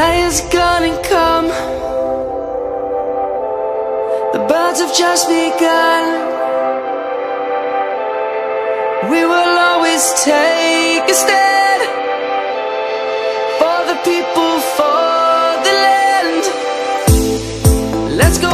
Lion's gonna come. The birds have just begun. We will always take a stand for the people, for the land. Let's go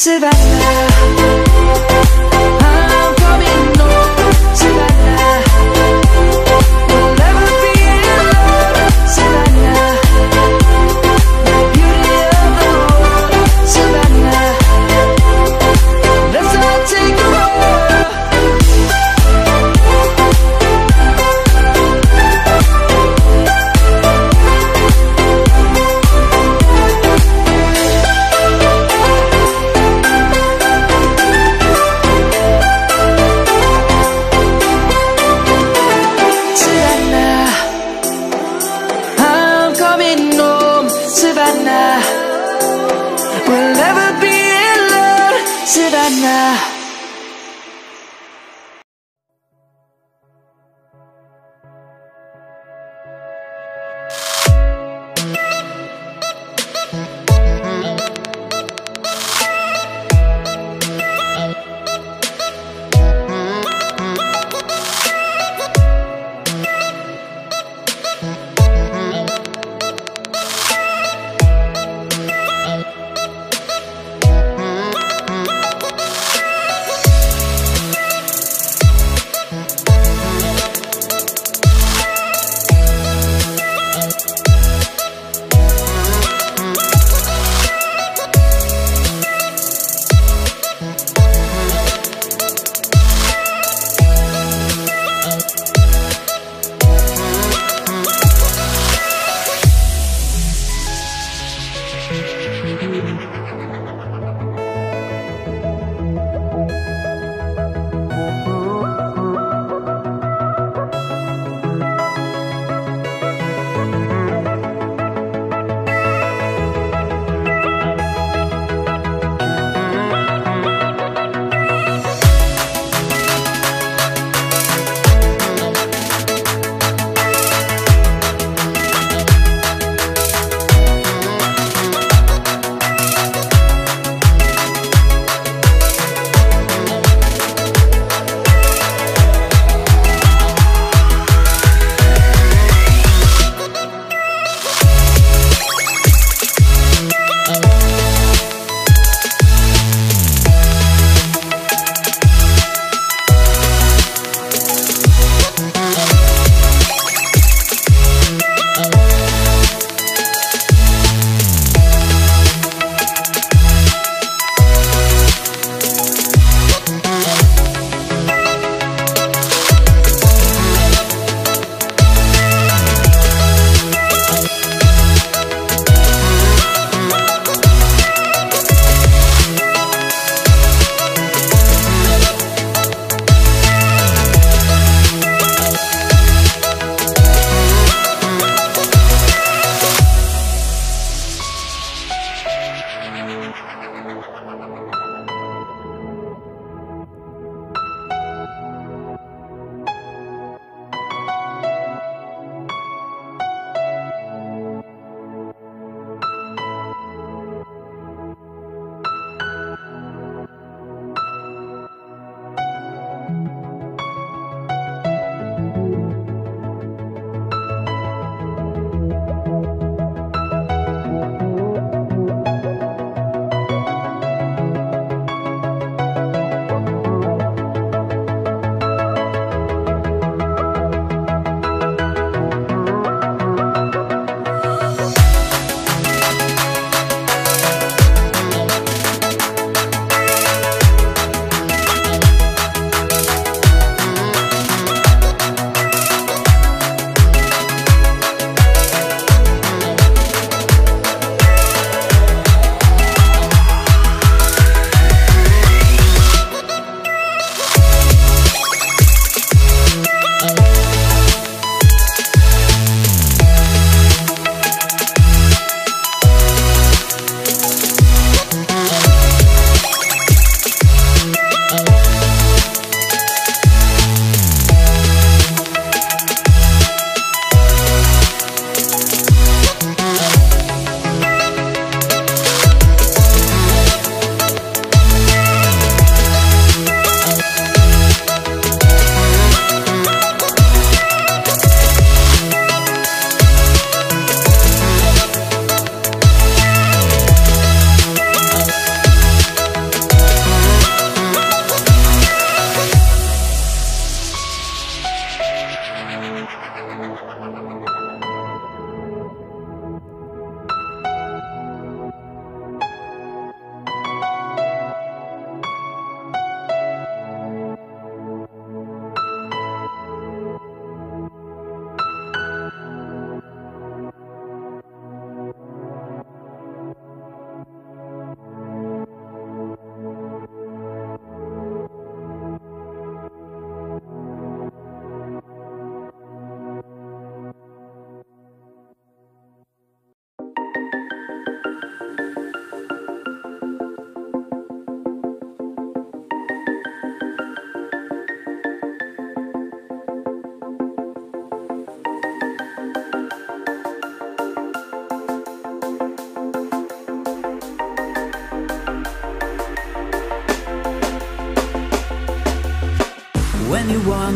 Savannah.